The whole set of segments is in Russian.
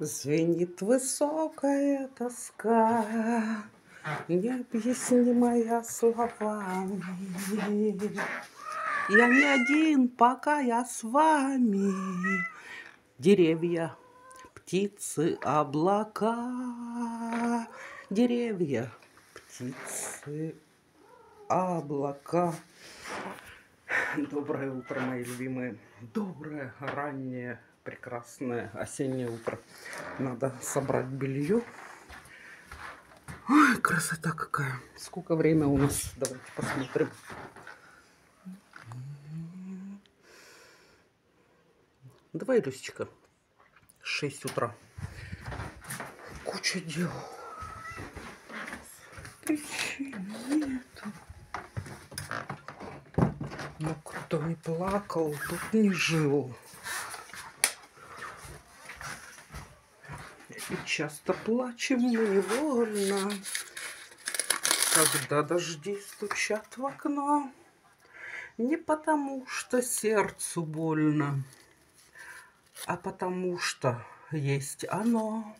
Звенит высокая тоска, необъяснимая словами. Я не один, пока я с вами. Деревья, птицы, облака. Деревья, птицы, облака. Доброе утро, мои любимые. Доброе, раннее, прекрасное осеннее утро. Надо собрать белье. Ой, красота какая. Сколько время у нас? Давайте посмотрим. Давай, Люсечка. 6 утра. Куча дел. Причин нету. Но кто не плакал, тот не жил. И часто плачем мы невольно, когда дожди стучат в окно. Не потому, что сердцу больно, а потому, что есть оно.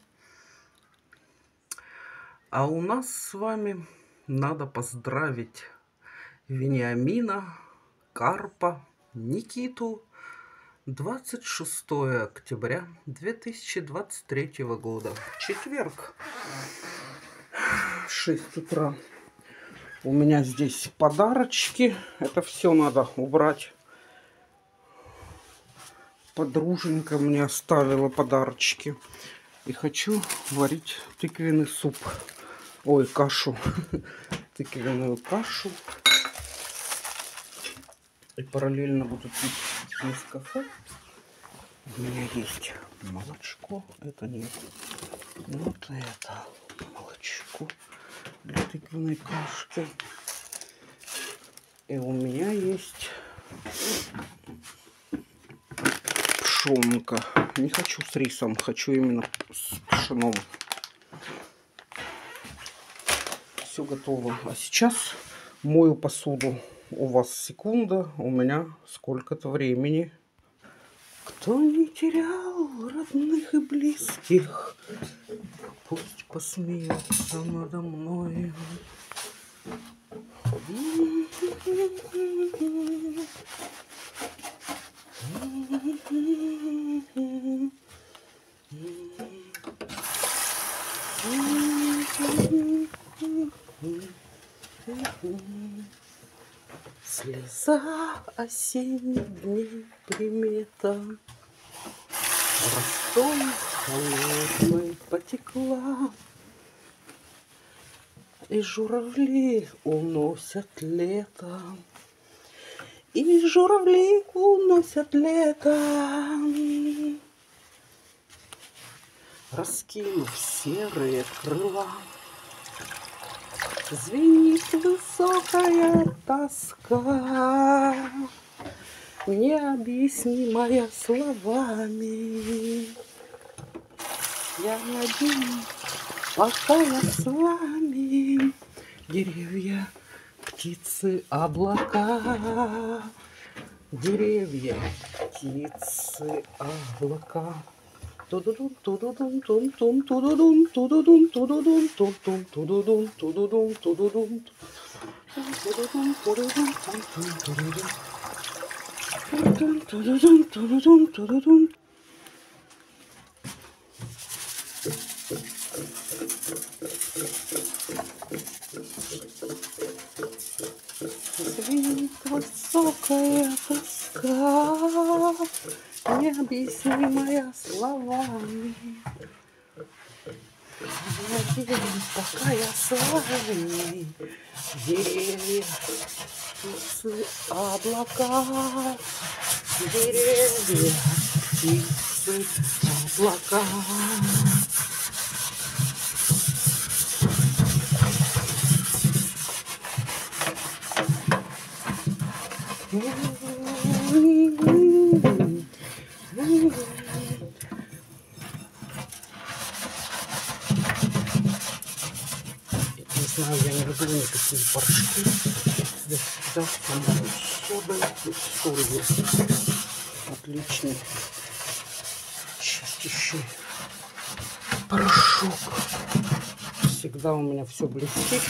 А у нас с вами надо поздравить Вениамина, Карпа, Никиту, 26 октября 2023 года. Четверг. 6 утра. У меня здесь подарочки. Это все надо убрать. Подруженька мне оставила подарочки. И хочу варить тыквенный суп. Ой, кашу. Тыквенную кашу. И параллельно буду пить из кафе. У меня есть молочко. Это нет. Вот это молочко для тыквенной кашки. И у меня есть пшенка. Не хочу с рисом, хочу именно с пшеном. Все готово. А сейчас мою посуду у вас секунда, у меня сколько-то времени. Кто не терял родных и близких, пусть посмеется надо мной. Осенних дней примета. Ростой холодной потекла. И журавли уносят лето. И журавли уносят лето. Раскинув серые крыла Звенит высокая тоска, Необъяснимая словами. Я один, пока я с вами. Деревья, птицы, облака. Деревья, птицы, облака. It's so clear. Вами, деревья, облака, деревья, птицы, облака. Не знаю, я не люблю никакие порошки. Я всегда помогу содой и. Отличный чистящий порошок. Всегда у меня все блестит.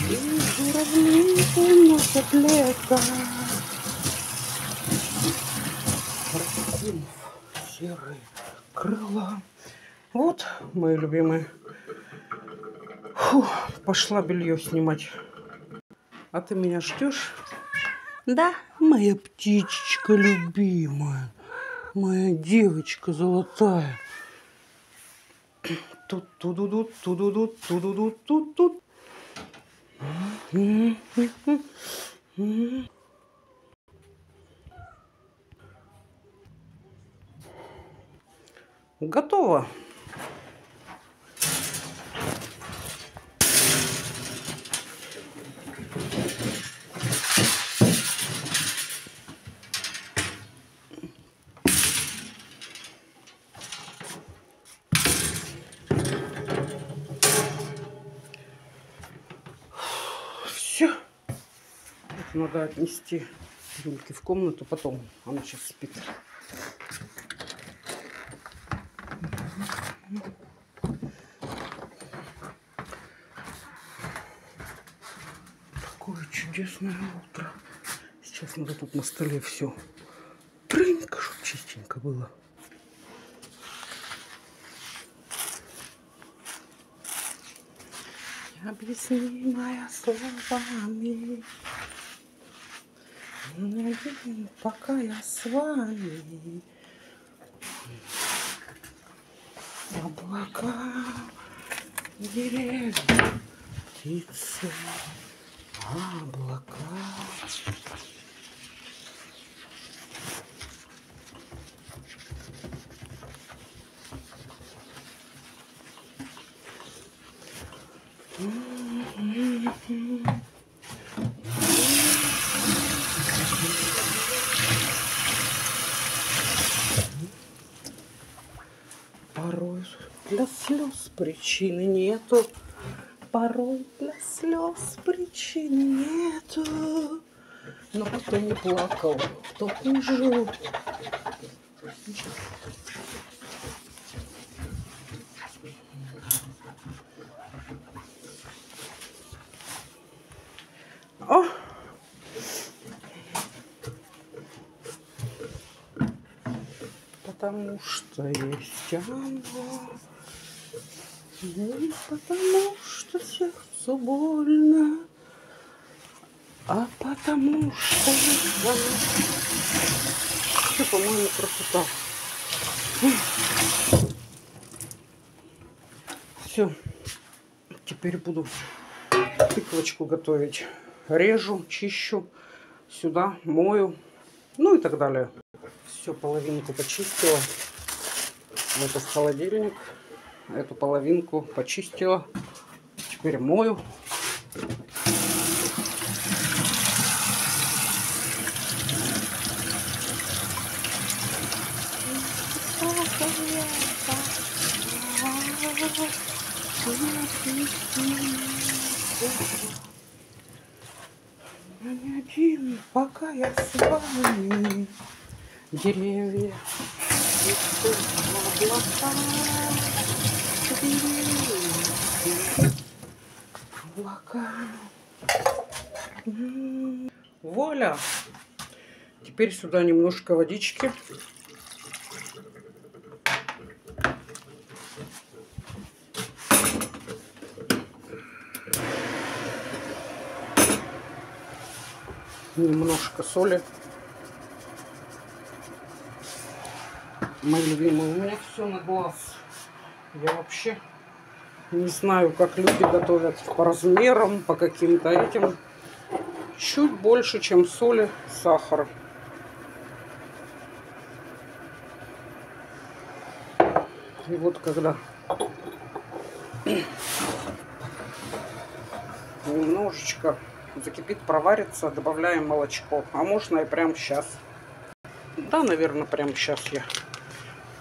И журавли лето. Раскинув серые крыла. Вот, мои любимые. Фу, пошла белье снимать. А ты меня ждешь? Да, моя птичечка любимая. Моя девочка золотая. Тут тудудут, тудудут, тудудут, тут тут. Готово. Все. Это надо отнести Юльке в комнату потом. Она сейчас спит. Какое чудесное утро. Сейчас надо тут на столе все. Трынька, чтобы чистенько было. Объяснимая словами. Один, пока я с вами. Облака, деревья, птицы, облака. Порой для слез причины нету. Порой для слез причины нету. Но кто не плакал, кто хуже. О! Потому что есть оно. Не потому что сердцу больно, а потому что все, по-моему, красота. Все. Теперь буду тыквочку готовить. Режу, чищу, сюда мою, ну и так далее. Все, половинку почистила. Это в холодильник. Эту половинку почистила. Теперь мою. Не один, пока я с вами. Деревья, облака, облака. Вуаля! Теперь сюда немножко водички. Немножко соли. Мои любимые, у меня все на глаз. Я вообще не знаю, как люди готовят по размерам, по каким-то этим. Чуть больше, чем соли, сахара. И вот когда немножечко закипит, проварится, добавляем молочко. А можно и прямо сейчас. Да, наверное, прямо сейчас я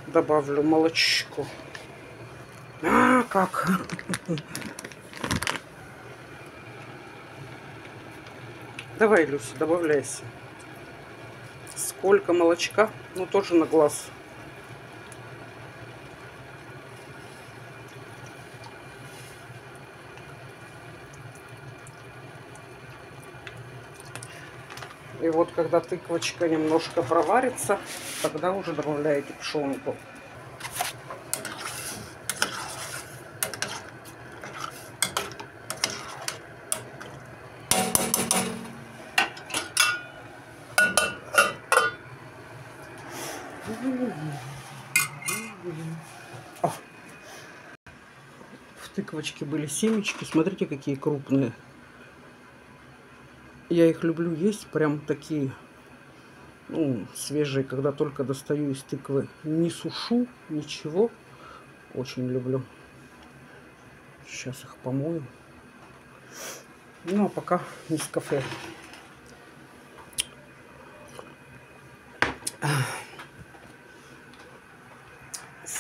добавлю молочко. А, как? Давай, Люся, добавляйся. Сколько молочка? Ну, тоже на глаз. И вот когда тыквочка немножко проварится, тогда уже добавляете пшенку. В тыквочке были семечки. Смотрите, какие крупные. Я их люблю есть, прям такие, ну, свежие, когда только достаю из тыквы. Не сушу, ничего. Очень люблю. Сейчас их помою. Ну, а пока из кафе.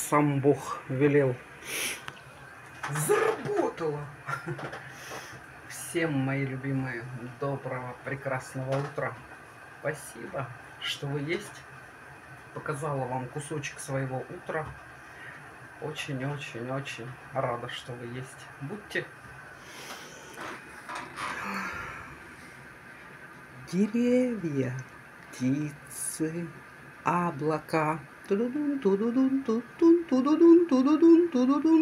Сам Бог велел. Заработала! Всем, мои любимые, доброго, прекрасного утра. Спасибо, что вы есть. Показала вам кусочек своего утра. Очень-очень-очень рада, что вы есть. Будьте. Деревья, птицы, облака. তুদুদুন তুদুদুন তুদুদুন তুদুদুন তুদুদুন